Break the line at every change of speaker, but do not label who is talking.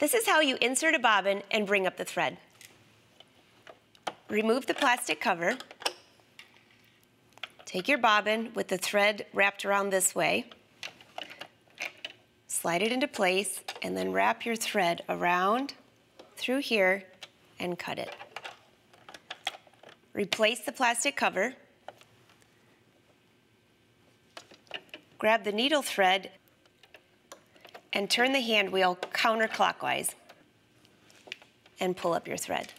This is how you insert a bobbin and bring up the thread. Remove the plastic cover. Take your bobbin with the thread wrapped around this way. Slide it into place and then wrap your thread around through here and cut it. Replace the plastic cover. Grab the needle thread and turn the hand wheel counterclockwise and pull up your thread.